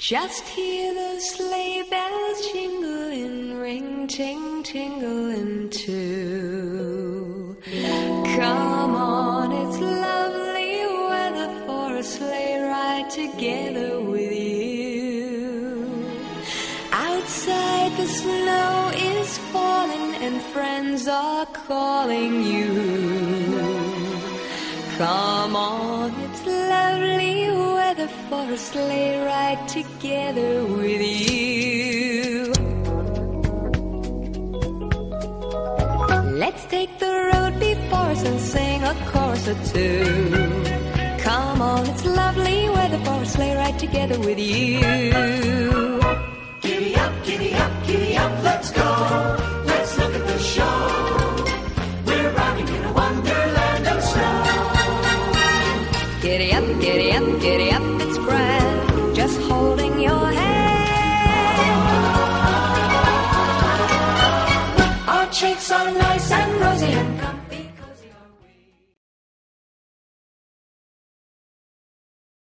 Just hear the sleigh bells jingling, ring, ting, tingling too. Come on, it's lovely weather for a sleigh ride together with you. Outside the snow is falling and friends are calling you. Come on, it's a sleigh ride together with you. Let's take the road before us and sing a chorus or two. Come on, it's lovely weather for a sleigh ride together with you. Giddy up, giddy up, giddy up, let's go. Let's look at the show. We're riding in a wonderland of snow. Giddy up, giddy up, giddy up, it's grand. 信裏醒，好似人。